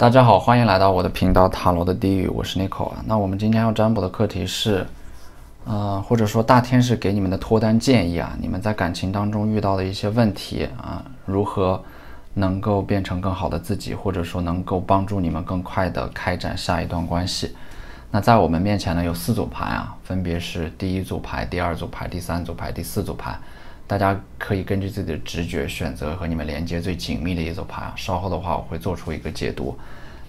大家好，欢迎来到我的频道塔罗的地狱，我是 Nico 啊。那我们今天要占卜的课题是，呃，或者说大天使给你们的脱单建议啊，你们在感情当中遇到的一些问题啊，如何能够变成更好的自己，或者说能够帮助你们更快的开展下一段关系。那在我们面前呢，有四组牌啊，分别是第一组牌、第二组牌、第三组牌、第四组牌。大家可以根据自己的直觉选择和你们连接最紧密的一组牌。稍后的话，我会做出一个解读。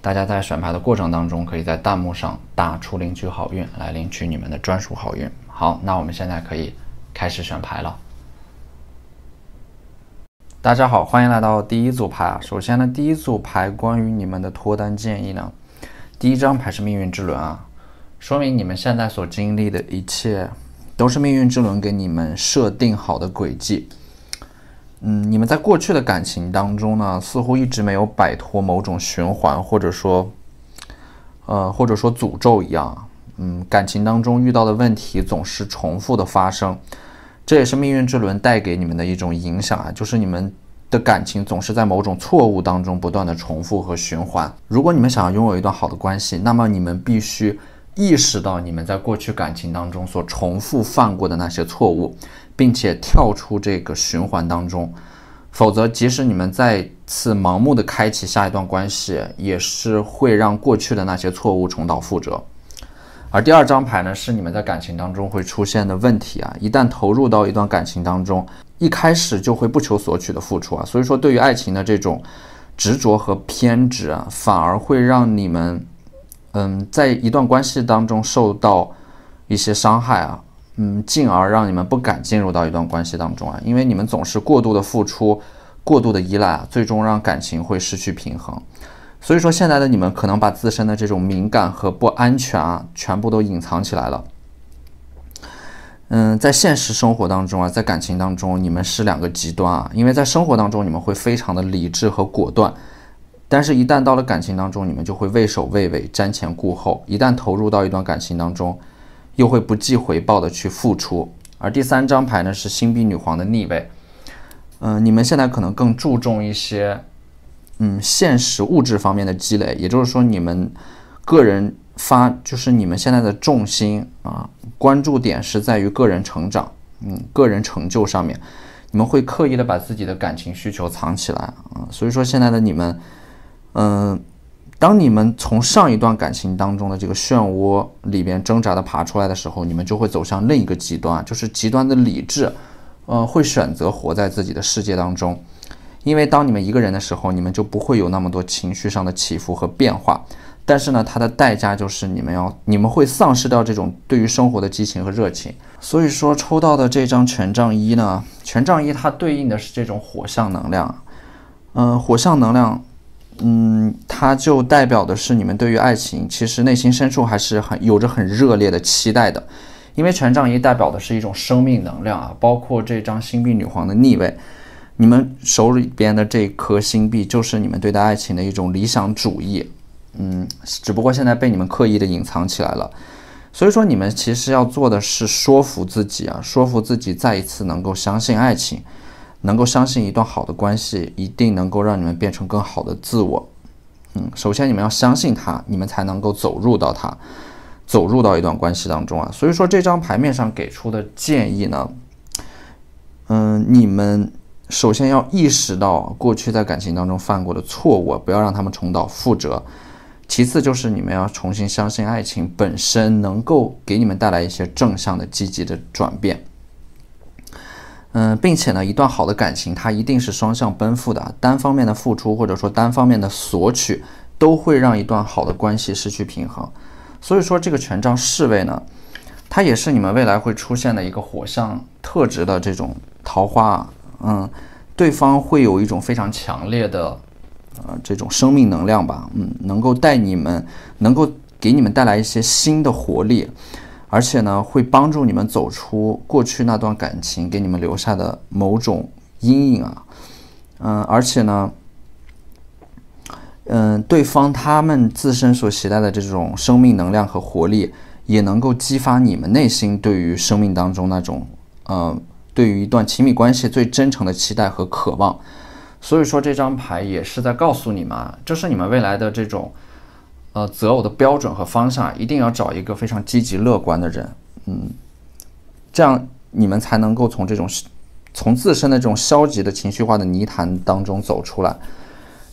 大家在选牌的过程当中，可以在弹幕上打出“领取好运”来领取你们的专属好运。好，那我们现在可以开始选牌了。大家好，欢迎来到第一组牌啊。首先呢，第一组牌关于你们的脱单建议呢，第一张牌是命运之轮啊，说明你们现在所经历的一切。都是命运之轮给你们设定好的轨迹。嗯，你们在过去的感情当中呢，似乎一直没有摆脱某种循环，或者说，呃，或者说诅咒一样。嗯，感情当中遇到的问题总是重复的发生，这也是命运之轮带给你们的一种影响啊，就是你们的感情总是在某种错误当中不断的重复和循环。如果你们想要拥有一段好的关系，那么你们必须。意识到你们在过去感情当中所重复犯过的那些错误，并且跳出这个循环当中，否则即使你们再次盲目的开启下一段关系，也是会让过去的那些错误重蹈覆辙。而第二张牌呢，是你们在感情当中会出现的问题啊，一旦投入到一段感情当中，一开始就会不求索取的付出啊，所以说对于爱情的这种执着和偏执啊，反而会让你们。嗯，在一段关系当中受到一些伤害啊，嗯，进而让你们不敢进入到一段关系当中啊，因为你们总是过度的付出，过度的依赖啊，最终让感情会失去平衡。所以说，现在的你们可能把自身的这种敏感和不安全啊，全部都隐藏起来了。嗯，在现实生活当中啊，在感情当中，你们是两个极端啊，因为在生活当中你们会非常的理智和果断。但是，一旦到了感情当中，你们就会畏首畏尾、瞻前顾后。一旦投入到一段感情当中，又会不计回报的去付出。而第三张牌呢，是星币女皇的逆位。嗯，你们现在可能更注重一些，嗯，现实物质方面的积累。也就是说，你们个人发，就是你们现在的重心啊，关注点是在于个人成长，嗯，个人成就上面。你们会刻意的把自己的感情需求藏起来啊。所以说，现在的你们。嗯，当你们从上一段感情当中的这个漩涡里边挣扎的爬出来的时候，你们就会走向另一个极端，就是极端的理智，呃，会选择活在自己的世界当中，因为当你们一个人的时候，你们就不会有那么多情绪上的起伏和变化。但是呢，它的代价就是你们要，你们会丧失掉这种对于生活的激情和热情。所以说，抽到的这张权杖一呢，权杖一它对应的是这种火象能量，嗯，火象能量。嗯，它就代表的是你们对于爱情，其实内心深处还是很有着很热烈的期待的，因为权杖一代表的是一种生命能量啊，包括这张星币女皇的逆位，你们手里边的这颗星币就是你们对待爱情的一种理想主义，嗯，只不过现在被你们刻意的隐藏起来了，所以说你们其实要做的是说服自己啊，说服自己再一次能够相信爱情。能够相信一段好的关系一定能够让你们变成更好的自我，嗯，首先你们要相信他，你们才能够走入到他，走入到一段关系当中啊。所以说这张牌面上给出的建议呢，嗯，你们首先要意识到过去在感情当中犯过的错误，不要让他们重蹈覆辙。其次就是你们要重新相信爱情本身能够给你们带来一些正向的、积极的转变。嗯，并且呢，一段好的感情，它一定是双向奔赴的，单方面的付出或者说单方面的索取，都会让一段好的关系失去平衡。所以说，这个权杖侍卫呢，它也是你们未来会出现的一个火象特质的这种桃花。嗯，对方会有一种非常强烈的，呃，这种生命能量吧，嗯，能够带你们，能够给你们带来一些新的活力。而且呢，会帮助你们走出过去那段感情给你们留下的某种阴影啊，嗯，而且呢，嗯，对方他们自身所携带的这种生命能量和活力，也能够激发你们内心对于生命当中那种，呃，对于一段亲密关系最真诚的期待和渴望。所以说这张牌也是在告诉你们，这是你们未来的这种呃择偶的标准和方向，一定要找一个非常积极乐观的人，嗯，这样你们才能够从这种从自身的这种消极的情绪化的泥潭当中走出来。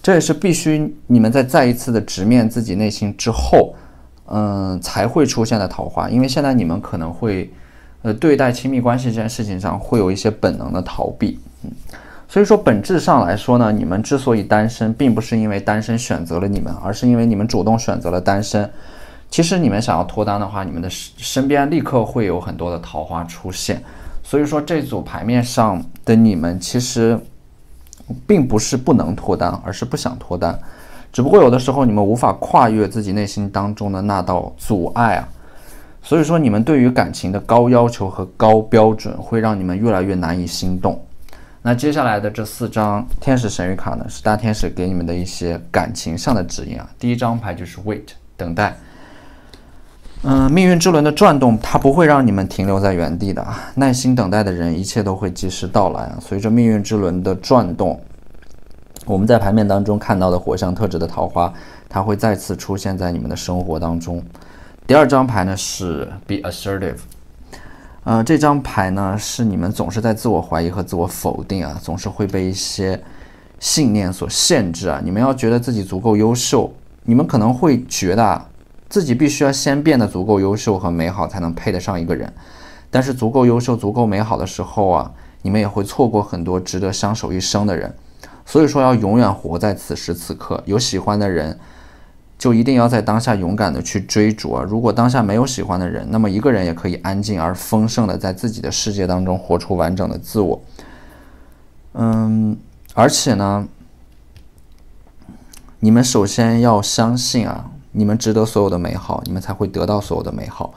这也是必须你们在再一次的直面自己内心之后，嗯，才会出现的桃花。因为现在你们可能会，呃，对待亲密关系这件事情上会有一些本能的逃避，嗯，所以说本质上来说呢，你们之所以单身，并不是因为单身选择了你们，而是因为你们主动选择了单身。其实你们想要脱单的话，你们的身身边立刻会有很多的桃花出现。所以说这组牌面上的你们，其实。并不是不能脱单，而是不想脱单。只不过有的时候你们无法跨越自己内心当中的那道阻碍啊，所以说你们对于感情的高要求和高标准，会让你们越来越难以心动。那接下来的这四张天使神谕卡呢，是大天使给你们的一些感情上的指引啊。第一张牌就是 Wait，等待。嗯，命运之轮的转动，它不会让你们停留在原地的啊！耐心等待的人，一切都会及时到来啊！随着命运之轮的转动，我们在牌面当中看到的火象特质的桃花，它会再次出现在你们的生活当中。第二张牌呢是 Be assertive，呃，这张牌呢是你们总是在自我怀疑和自我否定啊，总是会被一些信念所限制啊！你们要觉得自己足够优秀，你们可能会觉得。自己必须要先变得足够优秀和美好，才能配得上一个人。但是足够优秀、足够美好的时候啊，你们也会错过很多值得相守一生的人。所以说，要永远活在此时此刻。有喜欢的人，就一定要在当下勇敢的去追逐啊！如果当下没有喜欢的人，那么一个人也可以安静而丰盛的在自己的世界当中活出完整的自我。嗯，而且呢，你们首先要相信啊。你们值得所有的美好，你们才会得到所有的美好。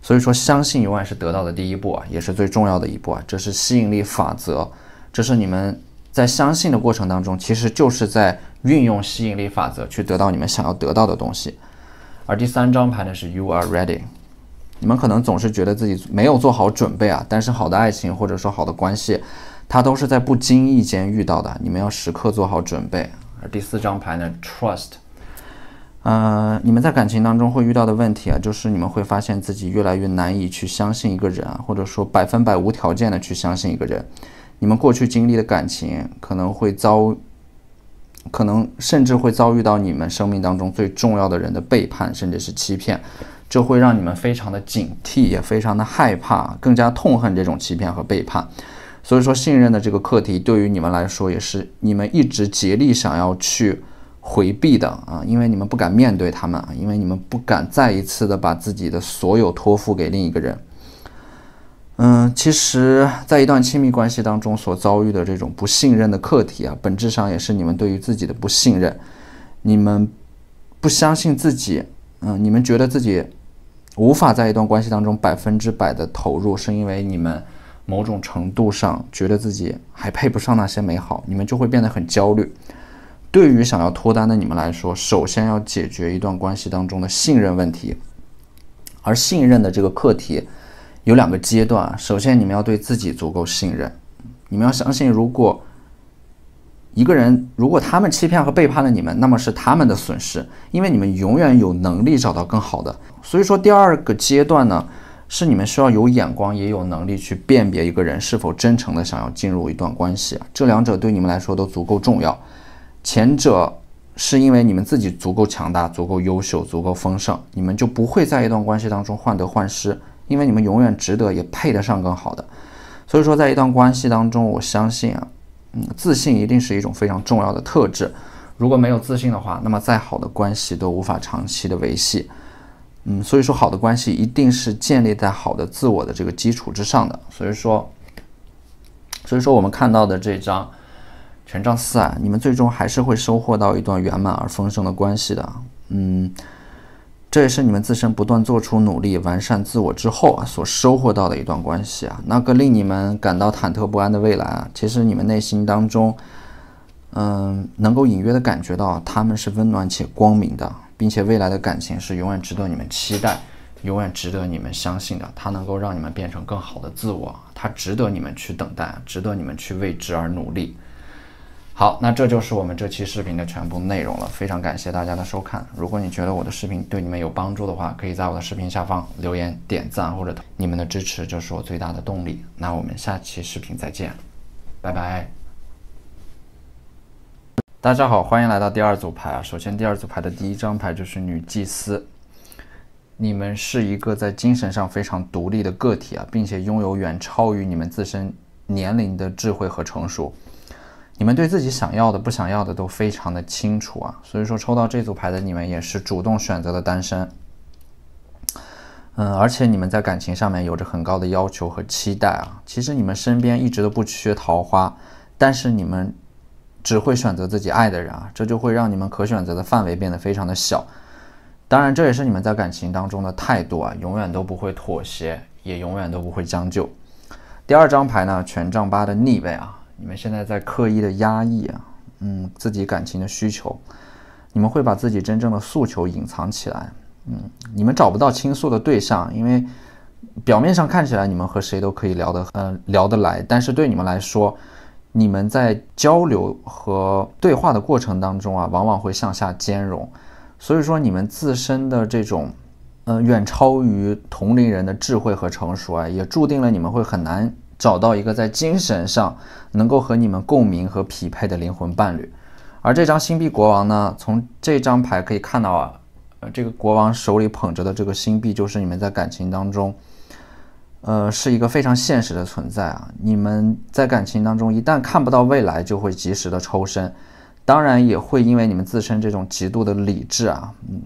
所以说，相信永远是得到的第一步啊，也是最重要的一步啊。这是吸引力法则，这是你们在相信的过程当中，其实就是在运用吸引力法则去得到你们想要得到的东西。而第三张牌呢是 You are ready。你们可能总是觉得自己没有做好准备啊，但是好的爱情或者说好的关系，它都是在不经意间遇到的，你们要时刻做好准备。而第四张牌呢，Trust。呃，你们在感情当中会遇到的问题啊，就是你们会发现自己越来越难以去相信一个人啊，或者说百分百无条件的去相信一个人。你们过去经历的感情可能会遭，可能甚至会遭遇到你们生命当中最重要的人的背叛，甚至是欺骗，这会让你们非常的警惕，也非常的害怕，更加痛恨这种欺骗和背叛。所以说，信任的这个课题对于你们来说，也是你们一直竭力想要去。回避的啊，因为你们不敢面对他们啊，因为你们不敢再一次的把自己的所有托付给另一个人。嗯，其实，在一段亲密关系当中所遭遇的这种不信任的课题啊，本质上也是你们对于自己的不信任。你们不相信自己，嗯，你们觉得自己无法在一段关系当中百分之百的投入，是因为你们某种程度上觉得自己还配不上那些美好，你们就会变得很焦虑。对于想要脱单的你们来说，首先要解决一段关系当中的信任问题，而信任的这个课题有两个阶段。首先，你们要对自己足够信任，你们要相信，如果一个人如果他们欺骗和背叛了你们，那么是他们的损失，因为你们永远有能力找到更好的。所以说，第二个阶段呢，是你们需要有眼光，也有能力去辨别一个人是否真诚的想要进入一段关系。这两者对你们来说都足够重要。前者是因为你们自己足够强大、足够优秀、足够丰盛，你们就不会在一段关系当中患得患失，因为你们永远值得也配得上更好的。所以说，在一段关系当中，我相信啊，嗯，自信一定是一种非常重要的特质。如果没有自信的话，那么再好的关系都无法长期的维系。嗯，所以说，好的关系一定是建立在好的自我的这个基础之上的。所以说，所以说我们看到的这张。权杖四啊，你们最终还是会收获到一段圆满而丰盛的关系的。嗯，这也是你们自身不断做出努力、完善自我之后啊所收获到的一段关系啊。那个令你们感到忐忑不安的未来啊，其实你们内心当中，嗯，能够隐约的感觉到他们是温暖且光明的，并且未来的感情是永远值得你们期待、永远值得你们相信的。它能够让你们变成更好的自我，它值得你们去等待，值得你们去为之而努力。好，那这就是我们这期视频的全部内容了。非常感谢大家的收看。如果你觉得我的视频对你们有帮助的话，可以在我的视频下方留言、点赞或者你们的支持就是我最大的动力。那我们下期视频再见，拜拜。大家好，欢迎来到第二组牌啊。首先，第二组牌的第一张牌就是女祭司。你们是一个在精神上非常独立的个体啊，并且拥有远超于你们自身年龄的智慧和成熟。你们对自己想要的、不想要的都非常的清楚啊，所以说抽到这组牌的你们也是主动选择的单身。嗯，而且你们在感情上面有着很高的要求和期待啊。其实你们身边一直都不缺桃花，但是你们只会选择自己爱的人啊，这就会让你们可选择的范围变得非常的小。当然，这也是你们在感情当中的态度啊，永远都不会妥协，也永远都不会将就。第二张牌呢，权杖八的逆位啊。你们现在在刻意的压抑啊，嗯，自己感情的需求，你们会把自己真正的诉求隐藏起来，嗯，你们找不到倾诉的对象，因为表面上看起来你们和谁都可以聊得，呃，聊得来，但是对你们来说，你们在交流和对话的过程当中啊，往往会向下兼容，所以说你们自身的这种，呃，远超于同龄人的智慧和成熟啊，也注定了你们会很难。找到一个在精神上能够和你们共鸣和匹配的灵魂伴侣，而这张星币国王呢？从这张牌可以看到啊，呃，这个国王手里捧着的这个星币，就是你们在感情当中，呃，是一个非常现实的存在啊。你们在感情当中一旦看不到未来，就会及时的抽身，当然也会因为你们自身这种极度的理智啊，嗯。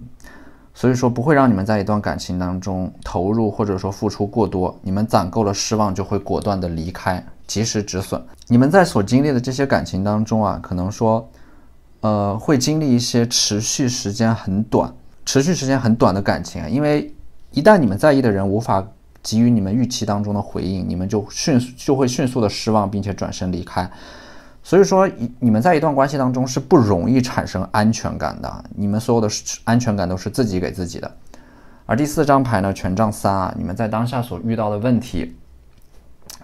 所以说不会让你们在一段感情当中投入或者说付出过多，你们攒够了失望就会果断的离开，及时止损。你们在所经历的这些感情当中啊，可能说，呃，会经历一些持续时间很短、持续时间很短的感情啊，因为一旦你们在意的人无法给予你们预期当中的回应，你们就迅速就会迅速的失望，并且转身离开。所以说，你们在一段关系当中是不容易产生安全感的，你们所有的安全感都是自己给自己的。而第四张牌呢，权杖三啊，你们在当下所遇到的问题，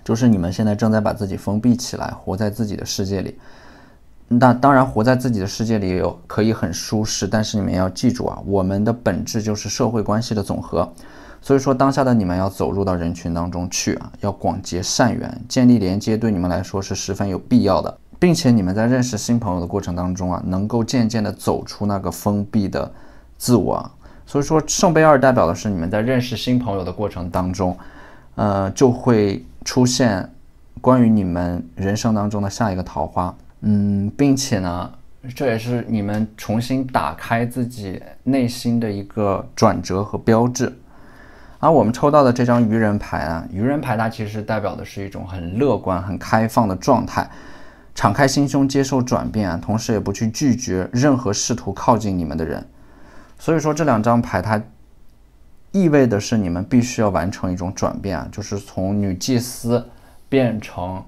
就是你们现在正在把自己封闭起来，活在自己的世界里。那当然，活在自己的世界里有可以很舒适，但是你们要记住啊，我们的本质就是社会关系的总和。所以说，当下的你们要走入到人群当中去啊，要广结善缘，建立连接，对你们来说是十分有必要的。并且你们在认识新朋友的过程当中啊，能够渐渐的走出那个封闭的自我。所以说，圣杯二代表的是你们在认识新朋友的过程当中，呃，就会出现关于你们人生当中的下一个桃花。嗯，并且呢，这也是你们重新打开自己内心的一个转折和标志。而我们抽到的这张愚人牌啊，愚人牌它其实代表的是一种很乐观、很开放的状态。敞开心胸接受转变啊，同时也不去拒绝任何试图靠近你们的人。所以说这两张牌它意味的是你们必须要完成一种转变啊，就是从女祭司变成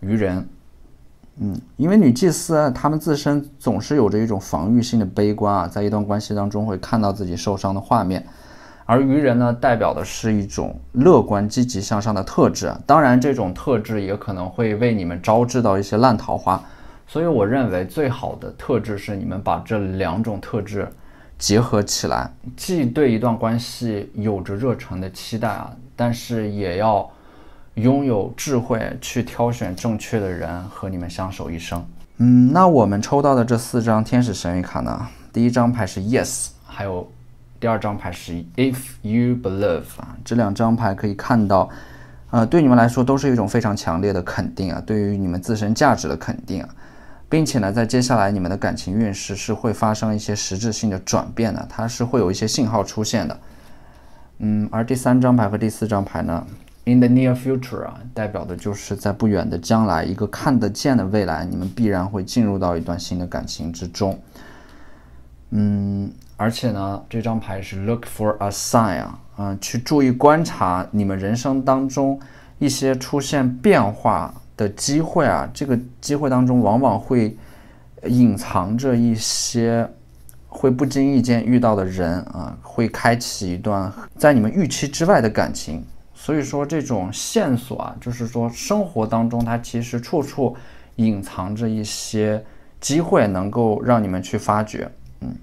愚人。嗯，因为女祭司，她们自身总是有着一种防御性的悲观啊，在一段关系当中会看到自己受伤的画面。而愚人呢，代表的是一种乐观、积极向上的特质。当然，这种特质也可能会为你们招致到一些烂桃花。所以，我认为最好的特质是你们把这两种特质结合起来，既对一段关系有着热忱的期待啊，但是也要拥有智慧去挑选正确的人和你们相守一生。嗯，那我们抽到的这四张天使神谕卡呢？第一张牌是 Yes，还有。第二张牌是 If you believe 啊，这两张牌可以看到，呃，对你们来说都是一种非常强烈的肯定啊，对于你们自身价值的肯定啊，并且呢，在接下来你们的感情运势是会发生一些实质性的转变的，它是会有一些信号出现的。嗯，而第三张牌和第四张牌呢，In the near future 啊，代表的就是在不远的将来，一个看得见的未来，你们必然会进入到一段新的感情之中。嗯。而且呢，这张牌是 look for a sign 啊，嗯，去注意观察你们人生当中一些出现变化的机会啊，这个机会当中往往会隐藏着一些会不经意间遇到的人啊，会开启一段在你们预期之外的感情。所以说，这种线索啊，就是说生活当中它其实处处隐藏着一些机会能够让你们去发掘。嗯，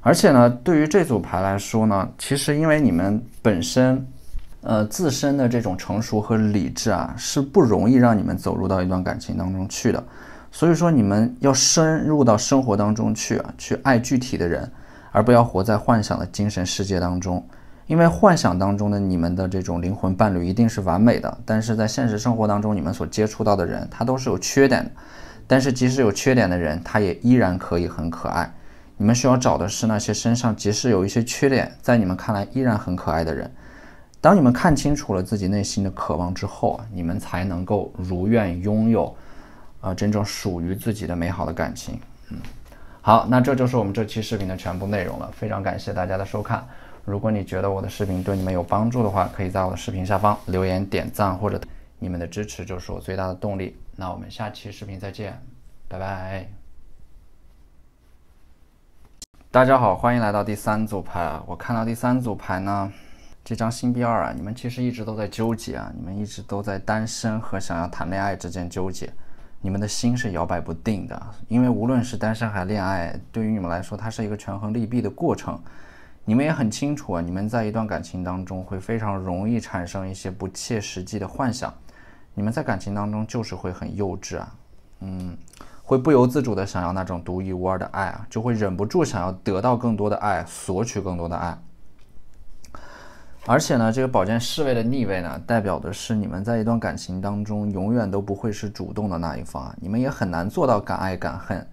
而且呢，对于这组牌来说呢，其实因为你们本身，呃，自身的这种成熟和理智啊，是不容易让你们走入到一段感情当中去的。所以说，你们要深入到生活当中去啊，去爱具体的人，而不要活在幻想的精神世界当中。因为幻想当中的你们的这种灵魂伴侣一定是完美的，但是在现实生活当中，你们所接触到的人，他都是有缺点的。但是即使有缺点的人，他也依然可以很可爱。你们需要找的是那些身上即使有一些缺点，在你们看来依然很可爱的人。当你们看清楚了自己内心的渴望之后，你们才能够如愿拥有，啊，真正属于自己的美好的感情。嗯，好，那这就是我们这期视频的全部内容了。非常感谢大家的收看。如果你觉得我的视频对你们有帮助的话，可以在我的视频下方留言点赞，或者你们的支持就是我最大的动力。那我们下期视频再见，拜拜。大家好，欢迎来到第三组牌！我看到第三组牌呢，这张星币二啊，你们其实一直都在纠结啊，你们一直都在单身和想要谈恋爱之间纠结，你们的心是摇摆不定的，因为无论是单身还是恋爱，对于你们来说，它是一个权衡利弊的过程。你们也很清楚啊，你们在一段感情当中会非常容易产生一些不切实际的幻想，你们在感情当中就是会很幼稚啊，嗯，会不由自主的想要那种独一无二的爱啊，就会忍不住想要得到更多的爱，索取更多的爱。而且呢，这个宝剑侍卫的逆位呢，代表的是你们在一段感情当中永远都不会是主动的那一方啊，你们也很难做到敢爱敢恨。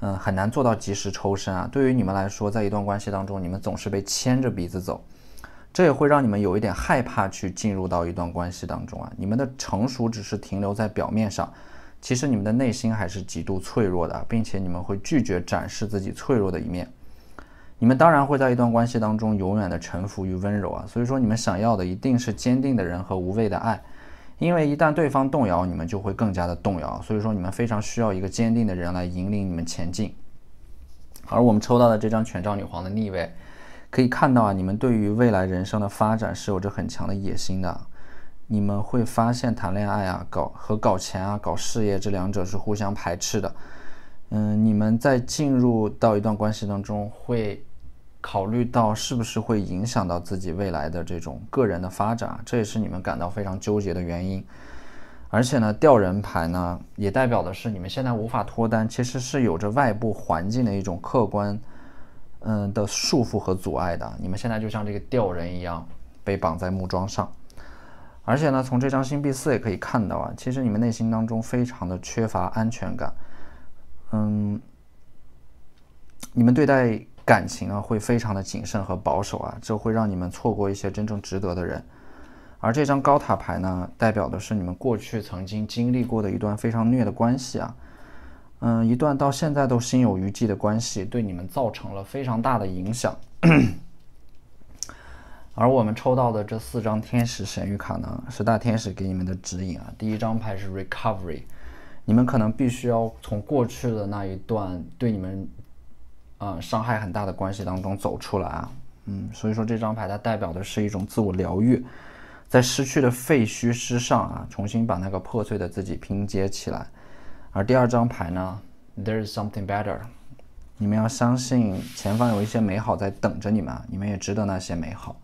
嗯，很难做到及时抽身啊。对于你们来说，在一段关系当中，你们总是被牵着鼻子走，这也会让你们有一点害怕去进入到一段关系当中啊。你们的成熟只是停留在表面上，其实你们的内心还是极度脆弱的，并且你们会拒绝展示自己脆弱的一面。你们当然会在一段关系当中永远的臣服于温柔啊。所以说，你们想要的一定是坚定的人和无畏的爱。因为一旦对方动摇，你们就会更加的动摇。所以说，你们非常需要一个坚定的人来引领你们前进。而我们抽到的这张权杖女皇的逆位，可以看到啊，你们对于未来人生的发展是有着很强的野心的。你们会发现，谈恋爱啊，搞和搞钱啊，搞事业这两者是互相排斥的。嗯，你们在进入到一段关系当中会。考虑到是不是会影响到自己未来的这种个人的发展，这也是你们感到非常纠结的原因。而且呢，吊人牌呢，也代表的是你们现在无法脱单，其实是有着外部环境的一种客观，嗯的束缚和阻碍的。你们现在就像这个吊人一样，被绑在木桩上。而且呢，从这张星币四也可以看到啊，其实你们内心当中非常的缺乏安全感。嗯，你们对待。感情啊，会非常的谨慎和保守啊，这会让你们错过一些真正值得的人。而这张高塔牌呢，代表的是你们过去曾经经历过的一段非常虐的关系啊，嗯，一段到现在都心有余悸的关系，对你们造成了非常大的影响。而我们抽到的这四张天使神谕卡呢，是大天使给你们的指引啊。第一张牌是 Recovery，你们可能必须要从过去的那一段对你们。啊，伤害很大的关系当中走出来啊，嗯，所以说这张牌它代表的是一种自我疗愈，在失去的废墟之上啊，重新把那个破碎的自己拼接起来。而第二张牌呢，There is something better，你们要相信前方有一些美好在等着你们，你们也值得那些美好。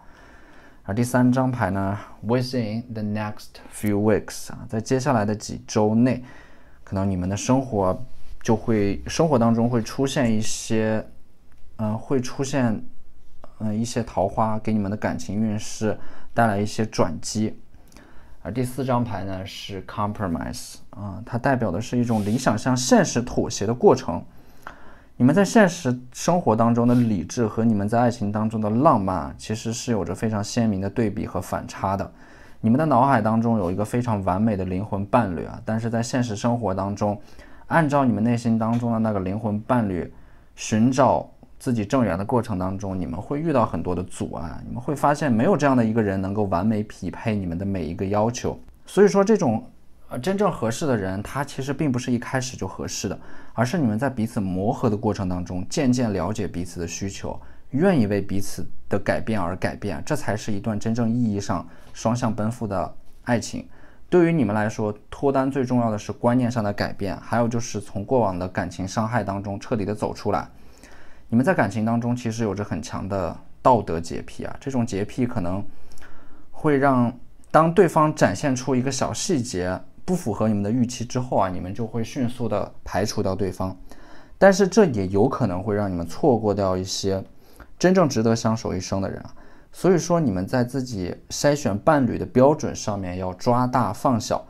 而第三张牌呢，Within the next few weeks 啊，在接下来的几周内，可能你们的生活。就会生活当中会出现一些，嗯，会出现，嗯，一些桃花给你们的感情运势带来一些转机。而第四张牌呢是 compromise，啊，它代表的是一种理想向现实妥协的过程。你们在现实生活当中的理智和你们在爱情当中的浪漫，其实是有着非常鲜明的对比和反差的。你们的脑海当中有一个非常完美的灵魂伴侣啊，但是在现实生活当中。按照你们内心当中的那个灵魂伴侣，寻找自己正缘的过程当中，你们会遇到很多的阻碍。你们会发现没有这样的一个人能够完美匹配你们的每一个要求。所以说，这种呃真正合适的人，他其实并不是一开始就合适的，而是你们在彼此磨合的过程当中，渐渐了解彼此的需求，愿意为彼此的改变而改变，这才是一段真正意义上双向奔赴的爱情。对于你们来说，脱单最重要的是观念上的改变，还有就是从过往的感情伤害当中彻底的走出来。你们在感情当中其实有着很强的道德洁癖啊，这种洁癖可能会让当对方展现出一个小细节不符合你们的预期之后啊，你们就会迅速的排除掉对方。但是这也有可能会让你们错过掉一些真正值得相守一生的人啊。所以说，你们在自己筛选伴侣的标准上面要抓大放小，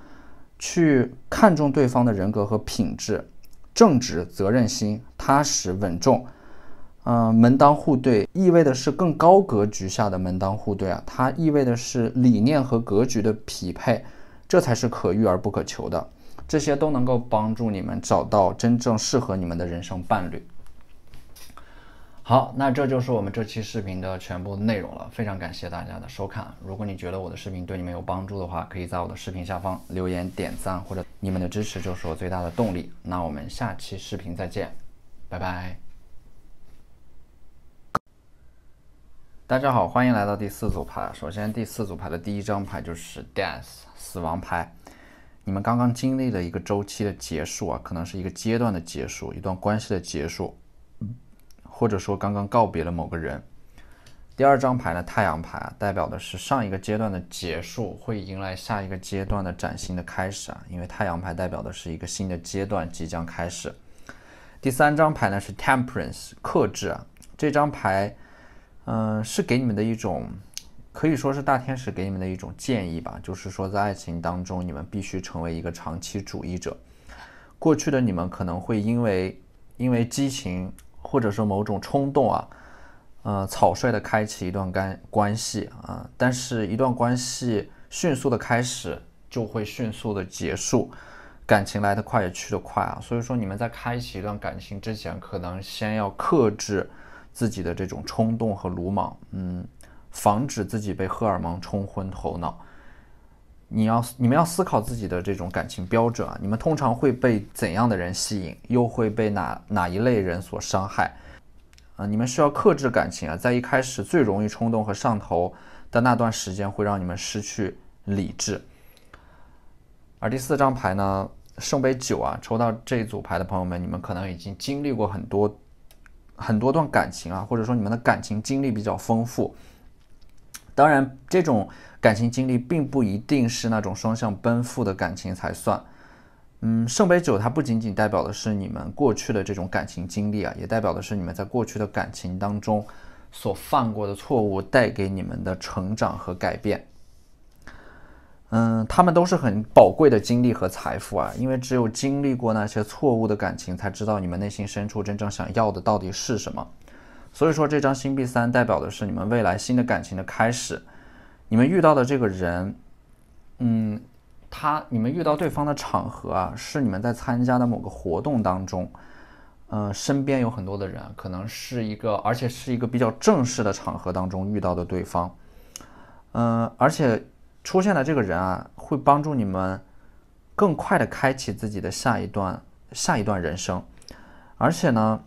去看重对方的人格和品质，正直、责任心、踏实、稳重，嗯，门当户对，意味的是更高格局下的门当户对啊，它意味的是理念和格局的匹配，这才是可遇而不可求的，这些都能够帮助你们找到真正适合你们的人生伴侣。好，那这就是我们这期视频的全部内容了。非常感谢大家的收看。如果你觉得我的视频对你们有帮助的话，可以在我的视频下方留言点赞，或者你们的支持就是我最大的动力。那我们下期视频再见，拜拜。大家好，欢迎来到第四组牌。首先，第四组牌的第一张牌就是 Death 死亡牌。你们刚刚经历了一个周期的结束啊，可能是一个阶段的结束，一段关系的结束。或者说刚刚告别了某个人。第二张牌呢，太阳牌啊，代表的是上一个阶段的结束，会迎来下一个阶段的崭新的开始啊。因为太阳牌代表的是一个新的阶段即将开始。第三张牌呢是 Temperance，克制啊。这张牌，嗯，是给你们的一种，可以说是大天使给你们的一种建议吧。就是说，在爱情当中，你们必须成为一个长期主义者。过去的你们可能会因为因为激情。或者说某种冲动啊，呃，草率的开启一段干关系啊，但是一段关系迅速的开始就会迅速的结束，感情来得快也去得快啊，所以说你们在开启一段感情之前，可能先要克制自己的这种冲动和鲁莽，嗯，防止自己被荷尔蒙冲昏头脑。你要你们要思考自己的这种感情标准啊，你们通常会被怎样的人吸引，又会被哪哪一类人所伤害啊？你们需要克制感情啊，在一开始最容易冲动和上头的那段时间，会让你们失去理智。而第四张牌呢，圣杯九啊，抽到这一组牌的朋友们，你们可能已经经历过很多很多段感情啊，或者说你们的感情经历比较丰富。当然，这种。感情经历并不一定是那种双向奔赴的感情才算。嗯，圣杯九它不仅仅代表的是你们过去的这种感情经历啊，也代表的是你们在过去的感情当中所犯过的错误带给你们的成长和改变。嗯，他们都是很宝贵的经历和财富啊，因为只有经历过那些错误的感情，才知道你们内心深处真正想要的到底是什么。所以说，这张星币三代表的是你们未来新的感情的开始。你们遇到的这个人，嗯，他你们遇到对方的场合啊，是你们在参加的某个活动当中，嗯，身边有很多的人，可能是一个，而且是一个比较正式的场合当中遇到的对方，嗯，而且出现的这个人啊，会帮助你们更快的开启自己的下一段下一段人生，而且呢，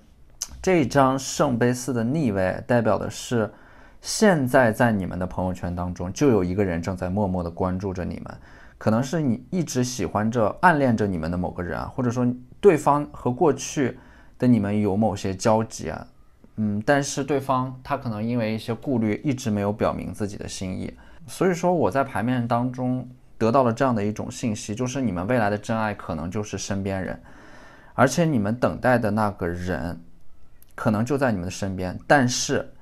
这张圣杯四的逆位代表的是。现在在你们的朋友圈当中，就有一个人正在默默的关注着你们，可能是你一直喜欢着、暗恋着你们的某个人啊，或者说对方和过去的你们有某些交集啊，嗯，但是对方他可能因为一些顾虑，一直没有表明自己的心意。所以说我在牌面当中得到了这样的一种信息，就是你们未来的真爱可能就是身边人，而且你们等待的那个人可能就在你们的身边，但是。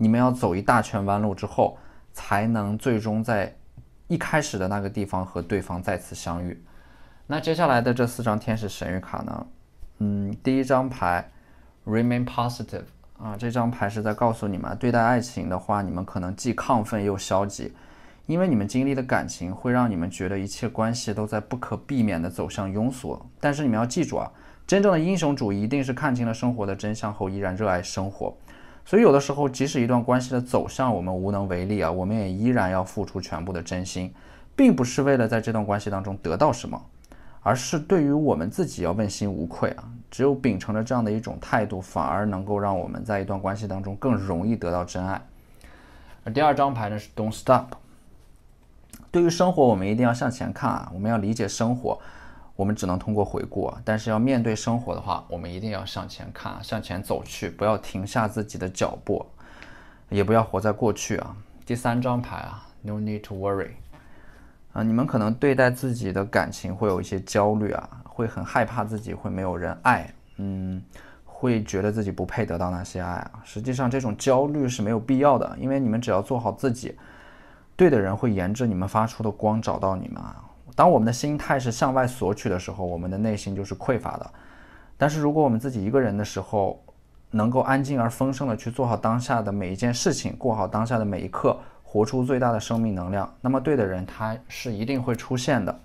你们要走一大圈弯路之后，才能最终在一开始的那个地方和对方再次相遇。那接下来的这四张天使神谕卡呢？嗯，第一张牌 Remain Positive 啊，这张牌是在告诉你们，对待爱情的话，你们可能既亢奋又消极，因为你们经历的感情会让你们觉得一切关系都在不可避免的走向庸俗。但是你们要记住啊，真正的英雄主义一定是看清了生活的真相后依然热爱生活。所以，有的时候，即使一段关系的走向我们无能为力啊，我们也依然要付出全部的真心，并不是为了在这段关系当中得到什么，而是对于我们自己要问心无愧啊。只有秉承着这样的一种态度，反而能够让我们在一段关系当中更容易得到真爱。而第二张牌呢是 Don't Stop，对于生活，我们一定要向前看啊！我们要理解生活，我们只能通过回顾啊。但是要面对生活的话，我们一定要向前看，向前走去，不要停下自己的脚步，也不要活在过去啊。第三张牌啊，No need to worry 啊，你们可能对待自己的感情会有一些焦虑啊，会很害怕自己会没有人爱，嗯，会觉得自己不配得到那些爱啊。实际上这种焦虑是没有必要的，因为你们只要做好自己。对的人会沿着你们发出的光找到你们啊！当我们的心态是向外索取的时候，我们的内心就是匮乏的。但是如果我们自己一个人的时候，能够安静而丰盛的去做好当下的每一件事情，过好当下的每一刻，活出最大的生命能量，那么对的人他是一定会出现的。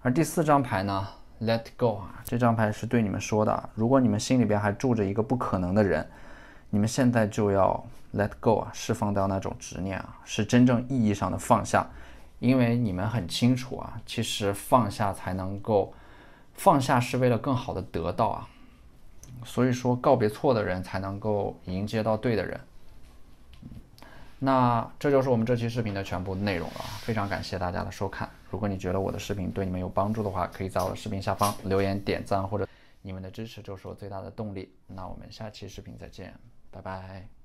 而第四张牌呢，Let Go 啊，这张牌是对你们说的：如果你们心里边还住着一个不可能的人，你们现在就要。Let go 啊，释放掉那种执念啊，是真正意义上的放下，因为你们很清楚啊，其实放下才能够，放下是为了更好的得到啊，所以说告别错的人才能够迎接到对的人。那这就是我们这期视频的全部内容了，非常感谢大家的收看。如果你觉得我的视频对你们有帮助的话，可以在我的视频下方留言点赞，或者你们的支持就是我最大的动力。那我们下期视频再见，拜拜。